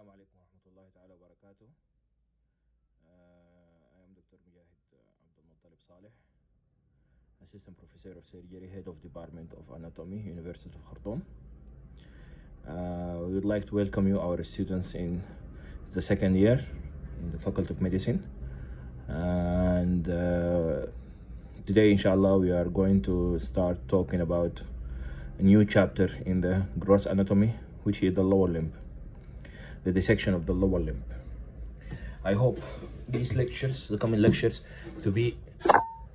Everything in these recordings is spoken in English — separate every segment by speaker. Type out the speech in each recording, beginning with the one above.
Speaker 1: Assalamu alaikum wa rahmatullahi ta'ala wa barakatuh. Uh, I am Dr. Mugahid uh, Abdul Muttalib Salih, Assistant Professor of Surgery, Head of Department of Anatomy, University of Khartoum. Uh, we would like to welcome you, our students in the second year in the Faculty of Medicine. And uh, today, inshallah, we are going to start talking about a new chapter in the gross anatomy, which is the lower limb, the dissection of the lower limb. I hope these lectures, the coming lectures, to be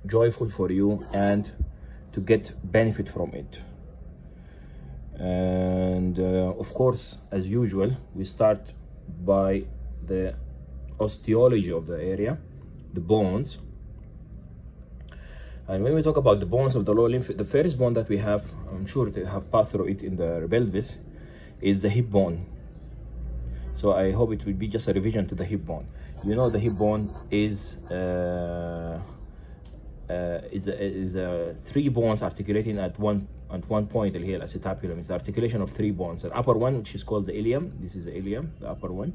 Speaker 1: joyful for you and to get benefit from it. And uh, of course, as usual, we start by the osteology of the area, the bones. And when we talk about the bones of the lower limb, the first bone that we have, I'm sure they have passed through it in the pelvis, is the hip bone so i hope it will be just a revision to the hip bone. You know the hip bone is uh, uh, is, uh, three bones articulating at one at one point here acetabulum is the articulation of three bones. The upper one which is called the ilium this is the ilium the upper one.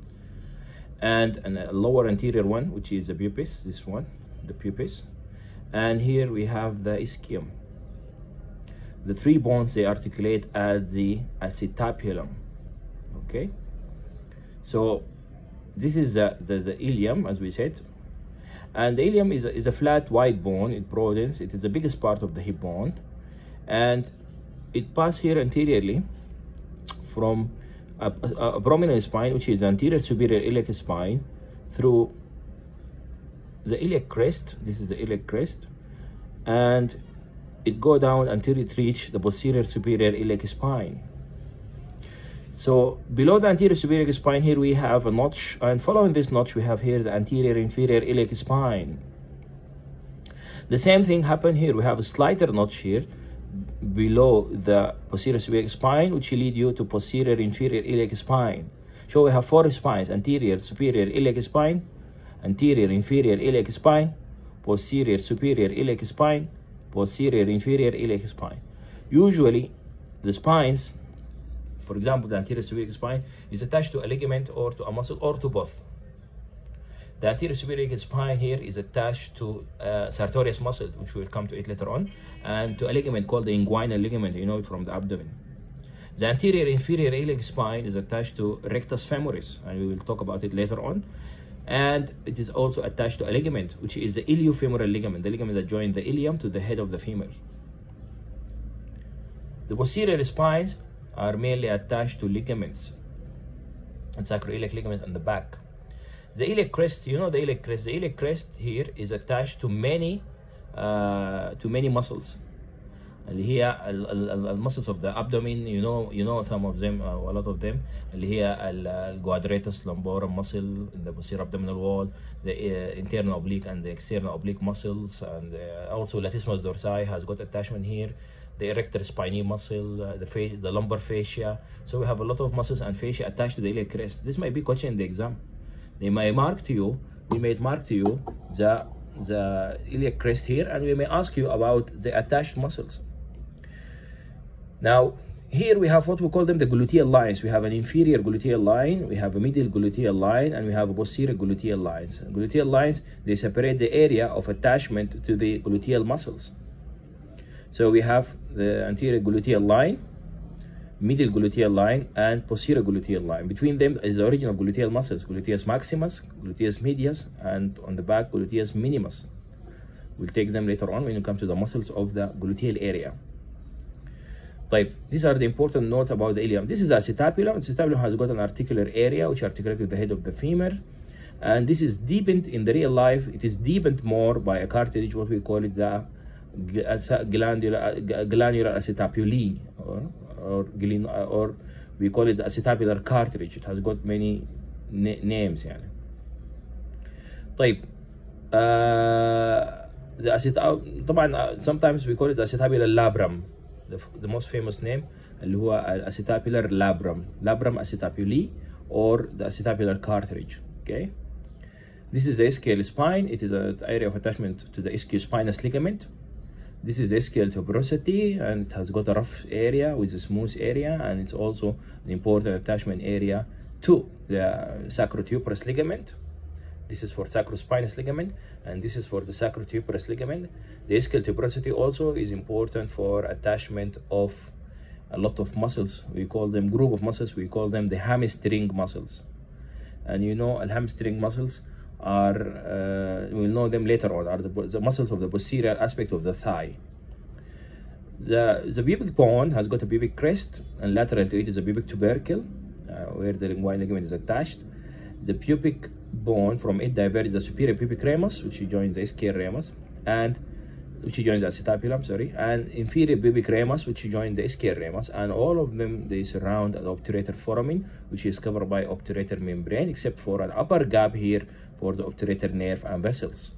Speaker 1: And a lower anterior one which is the pubis this one the pubis and here we have the ischium. The three bones they articulate at the acetabulum okay? So this is the, the, the ilium, as we said, and the ilium is a, is a flat white bone. It broadens. It is the biggest part of the hip bone, and it passes here anteriorly from a, a, a prominent spine, which is anterior superior iliac spine, through the iliac crest. This is the iliac crest, and it go down until it reach the posterior superior iliac spine. So below the anterior superior spine here we have a notch and following this notch we have here the anterior inferior iliac spine. The same thing happened here. We have a slighter notch here below the posterior superior spine which lead you to posterior inferior iliac spine. So we have four spines, anterior superior iliac spine, anterior inferior iliac spine, posterior superior iliac spine, posterior inferior iliac spine. Usually the spines for example, the anterior superior spine is attached to a ligament or to a muscle or to both. The anterior superior spine here is attached to a sartorius muscle, which we'll come to it later on, and to a ligament called the inguinal ligament, you know it from the abdomen. The anterior inferior iliac spine is attached to rectus femoris, and we will talk about it later on. And it is also attached to a ligament, which is the iliofemoral ligament, the ligament that joins the ilium to the head of the femur. The posterior spines are mainly attached to ligaments and sacroiliac ligaments on the back. The iliac crest, you know the iliac crest. The iliac crest here is attached to many uh, to many muscles. اللي هي muscles of the abdomen you know you know some of them uh, a lot of them اللي هي quadratus lumborum muscle in the posterior abdominal wall the uh, internal oblique and the external oblique muscles and uh, also latissimus dorsi has got attachment here the erector spinae muscle, uh, the the lumbar fascia. So we have a lot of muscles and fascia attached to the iliac crest. This might be caught in the exam. They may mark to you, we may mark to you the the iliac crest here, and we may ask you about the attached muscles. Now, here we have what we call them the gluteal lines. We have an inferior gluteal line, we have a middle gluteal line, and we have a posterior gluteal lines. Gluteal lines, they separate the area of attachment to the gluteal muscles. So we have the anterior gluteal line, middle gluteal line, and posterior gluteal line. Between them is the original gluteal muscles, gluteus maximus, gluteus medius, and on the back, gluteus minimus. We'll take them later on when you come to the muscles of the gluteal area. Type. These are the important notes about the ilium. This is acetabulum. Acetabulum has got an articular area which articulates with the head of the femur. And this is deepened in the real life. It is deepened more by a cartilage, what we call it the glandular glandular acetabuli or or, or we call it the acetabular cartilage it has got many na names يعني طيب uh, the acet طبعا sometimes we call it the acetabular labrum the, the most famous name اللي هو acetabular labrum labrum acetabuli or the acetabular cartilage okay this is the ischial spine it is an area of attachment to the ischiospinous ligament this is ischial tuberosity and it has got a rough area with a smooth area and it's also an important attachment area to the sacrotuberous ligament. This is for sacrospinous ligament, and this is for the sacrotuberous ligament. The ischial tuberosity also is important for attachment of a lot of muscles. We call them group of muscles. We call them the hamstring muscles. And you know, hamstring muscles are, uh, we'll know them later on, are the, the muscles of the posterior aspect of the thigh. The, the pubic bone has got a pubic crest, and lateral to it is a pubic tubercle, uh, where the inguinal ligament is attached. The pubic bone from it diverges the superior pubic ramus, which joins the ischial ramus, and which joins the acetabulum, sorry, and inferior pubic ramus, which joins the ischial ramus, and all of them they surround the obturator foramen, which is covered by obturator membrane, except for an upper gap here for the obturator nerve and vessels.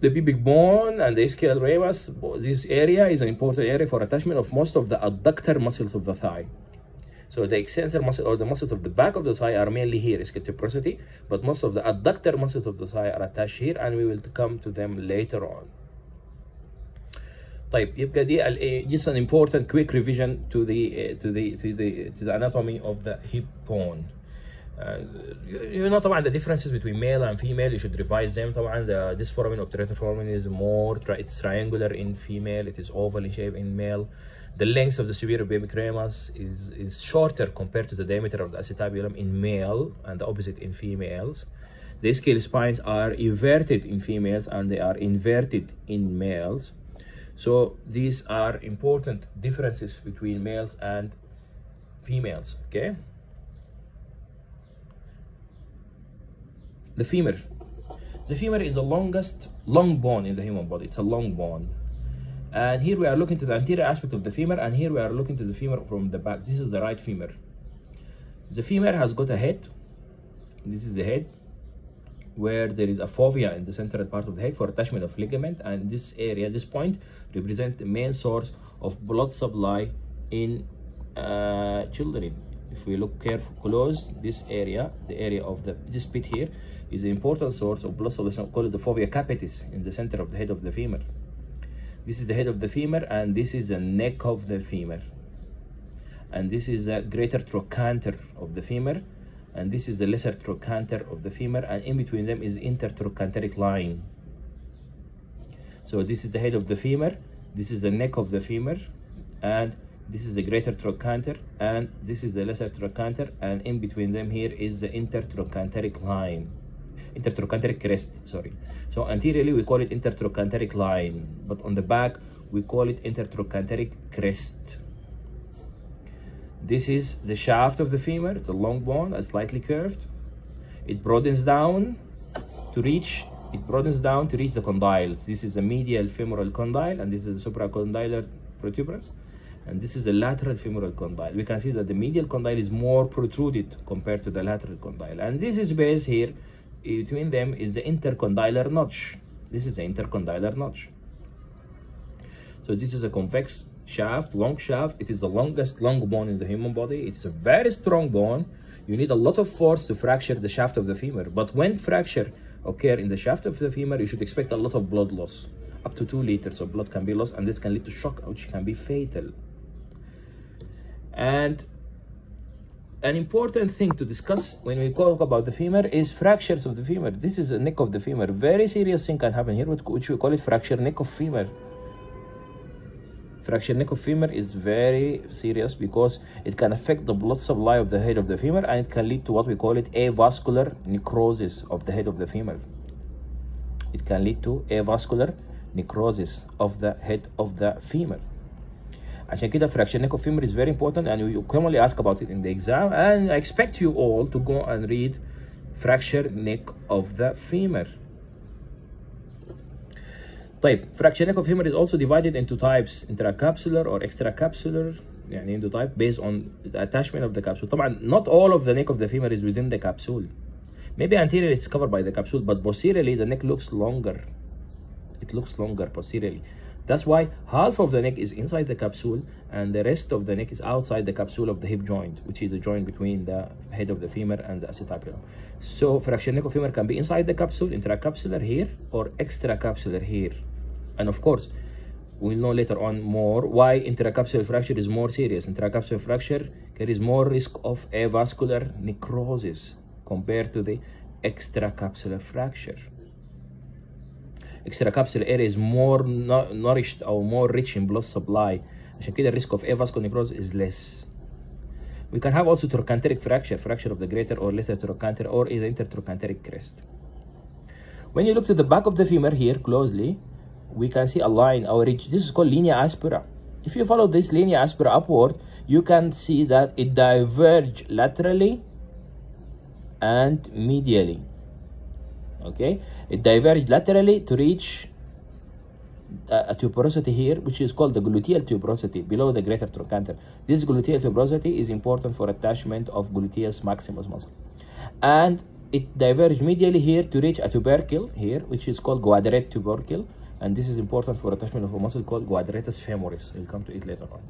Speaker 1: The pubic bone and the ischial ramus, this area is an important area for attachment of most of the adductor muscles of the thigh. So the extensor muscle or the muscles of the back of the thigh are mainly here, ischial tuberosity, but most of the adductor muscles of the thigh are attached here and we will come to them later on. طيب يبقى دي just an important quick revision to the to the to the to the anatomy of the hip bone. Uh, you know طبعا the differences between male and female you should revise them طبعا the, this foramen obturator foramen is more it's triangular in female it is oval in shape in male the length of the superior pubic ramus is, is shorter compared to the diameter of the acetabulum in male and the opposite in females. The ischial spines are inverted in females and they are inverted in males. So these are important differences between males and females, okay? The femur. The femur is the longest long bone in the human body. It's a long bone and here we are looking to the anterior aspect of the femur and here we are looking to the femur from the back. This is the right femur. The femur has got a head. This is the head where there is a fovea in the central part of the head for attachment of ligament and this area this point represent the main source of blood supply in uh, children. If we look careful close this area the area of the this bit here is an important source of blood supply called the fovea capitis in the center of the head of the femur this is the head of the femur and this is the neck of the femur. And this is the greater trochanter of the femur and this is the lesser trochanter of the femur and in between them is intertrochanteric line. So this is the head of the femur this is the neck of the femur and this is the greater trochanter and this is the lesser trochanter and in between them here is the intertrochanteric line intertrochanteric crest, sorry. So anteriorly we call it intertrochanteric line, but on the back we call it intertrochanteric crest. This is the shaft of the femur. It's a long bone, it's slightly curved. It broadens down to reach it broadens down to reach the condyles. This is the medial femoral condyle and this is the supracondylar protuberance and this is the lateral femoral condyle. We can see that the medial condyle is more protruded compared to the lateral condyle and this is based here Eh, between them is the intercondylar notch. This is the intercondylar notch. So this is a convex shaft, long shaft. It is the longest long bone in the human body. It's a very strong bone. You need a lot of force to fracture the shaft of the femur. But when fracture occur in the shaft of the femur, you should expect a lot of blood loss. Up to two liters of blood can be lost and this can lead to shock, which can be fatal. And an important thing to discuss when we talk about the femur is fractures of the femur. This is a neck of the femur. Very serious thing can happen here, which we call it fracture neck of femur. Fracture neck of femur is very serious because it can affect the blood supply of the head of the femur and it can lead to what we call it avascular necrosis of the head of the femur. It can lead to avascular necrosis of the head of the femur. عشان كده fraction neck of femur is very important and you commonly ask about it in the exam and I expect you all to go and read fracture neck of the femur. طيب fracture neck of femur is also divided into types intracapsular or extracapsular يعني عنده type based on the attachment of the capsule طبعا not all of the neck of the femur is within the capsule maybe anteriorly it's covered by the capsule but posteriorly the neck looks longer it looks longer posteriorly that's why half of the neck is inside the capsule and the rest of the neck is outside the capsule of the hip joint, which is the joint between the head of the femur and the acetabulum. So fracture neck of femur can be inside the capsule, intracapsular here, or extracapsular here. And of course, we'll know later on more why intracapsular fracture is more serious. Intracapsular fracture carries more risk of avascular necrosis compared to the extracapsular fracture Extracapsular area is more nourished or more rich in blood supply. عشان كده risk of avascular necrosis is less. We can have also trochanteric fracture, fracture of the greater or lesser trochanter or either intertrochanteric crest. When you look to the back of the femur here closely, we can see a line or ridge. This is called linea aspera. If you follow this linea aspera upward, you can see that it diverges laterally and medially. Okay, it diverges laterally to reach a, a tuberosity here, which is called the gluteal tuberosity below the greater trochanter. This gluteal tuberosity is important for attachment of gluteus maximus muscle. And it diverges medially here to reach a tubercle here, which is called quadrate tubercle. And this is important for attachment of a muscle called quadratus femoris. We'll come to it later on.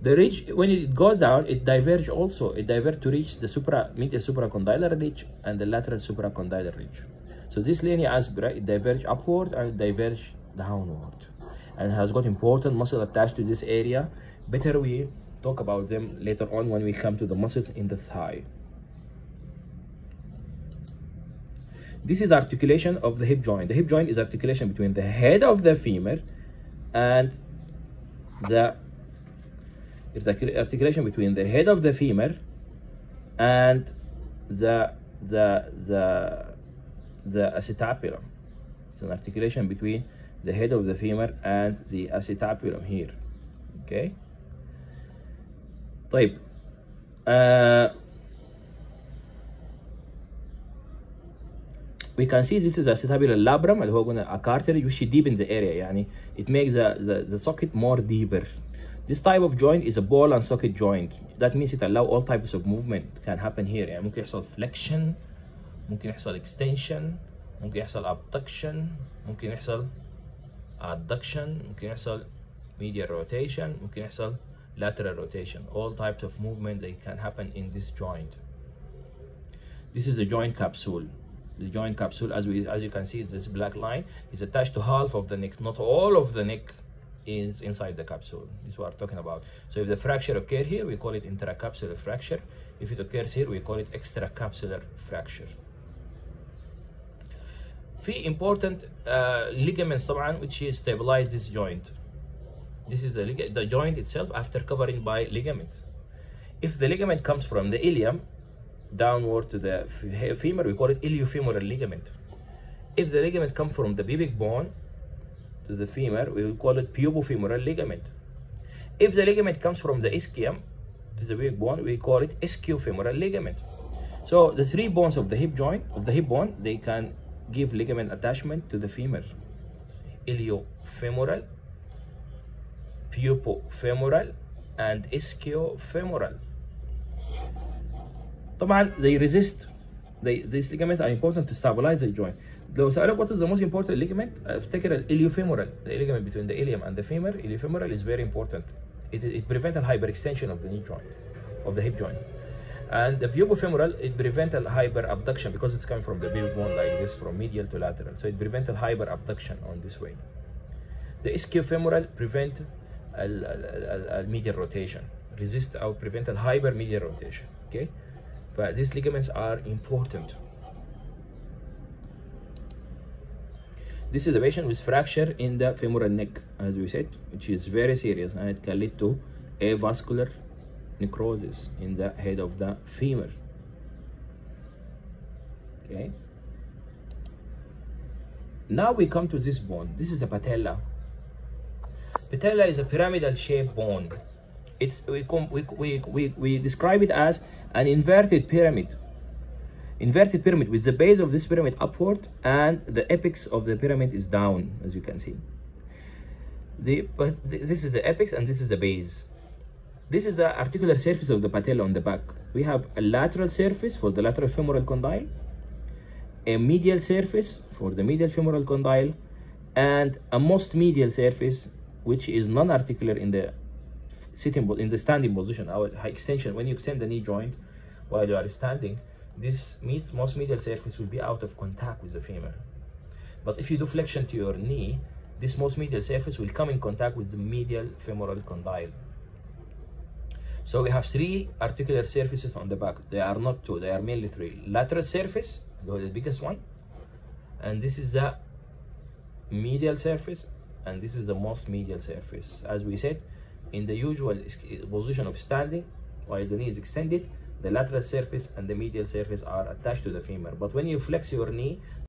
Speaker 1: The ridge, when it goes down, it diverges also. It diverges to reach the supra medial supracondylar ridge and the lateral supracondylar ridge. So this linea aspera, it diverges upward and it diverges downward. And has got important muscle attached to this area. Better we talk about them later on when we come to the muscles in the thigh. This is articulation of the hip joint. The hip joint is articulation between the head of the femur and the articulation between the head of the femur and the the the the acetabulum. It's an articulation between the head of the femur and the acetabulum here. Okay. طيب uh, we can see this is acetabular labrum اللي هو قلنا a cartilage which deepens the area يعني it makes the, the, the socket more deeper this type of joint is a ball and socket joint that means it allow all types of movement can happen here يعني ممكن يحصل flexion ممكن يحصل extension ممكن يحصل abduction ممكن يحصل adduction ممكن يحصل medial rotation ممكن يحصل lateral rotation all types of movement they can happen in this joint this is the joint capsule the joint capsule as we as you can see this black line is attached to half of the neck not all of the neck is inside the capsule this is what we're talking about so if the fracture occur here we call it intracapsular fracture if it occurs here we call it extracapsular fracture في important uh, ligaments طبعا which is stabilize this joint this is the, the joint itself after covering by ligaments if the ligament comes from the ilium downward to the femur, we call it iliofemoral ligament. If the ligament comes from the pubic bone to the femur, we will call it pubofemoral ligament. If the ligament comes from the ischium to the pubic bone, we call it ischiofemoral ligament. So the three bones of the hip joint, of the hip bone, they can give ligament attachment to the femur, iliofemoral, pubofemoral, and ischiofemoral. طبعا they resist. They, these ligaments are important to stabilize the joint. لو سألك what is the most important ligament. Uh, افتكر iliofemoral the ligament between the ilium and the femur iliofemoral is very important. It, it prevents a hyperextension of the knee joint of the hip joint and the pubofemoral it prevents a hyperabduction because it's coming from the pubic bone like this from medial to lateral. So it prevents a hyperabduction on this way. The ischiofemoral prevent a medial rotation. Resist or prevent a hypermedial rotation okay? But these ligaments are important. This is a patient with fracture in the femoral neck, as we said, which is very serious and it can lead to avascular necrosis in the head of the femur. Okay. Now we come to this bone. This is a patella. Patella is a pyramidal shaped bone it's we, we, we, we, we describe it as an inverted pyramid inverted pyramid with the base of this pyramid upward and the apex of the pyramid is down as you can see the but this is the apex and this is the base this is the articular surface of the patella on the back. We have a lateral surface for the lateral femoral condyle a medial surface for the medial femoral condyle and a most medial surface which is non-articular in the sitting in the standing position our extension. When you extend the knee joint while you are standing this means most medial surface will be out of contact with the femur. But if you do flexion to your knee this most medial surface will come in contact with the medial femoral condyle. So we have three articular surfaces on the back. They are not two, they are mainly three. Lateral surface, the biggest one, and this is the medial surface, and this is the most medial surface. As we said, in the usual position of standing, while the knee is extended, the lateral surface and the medial surface are attached to the femur. But when you flex your knee,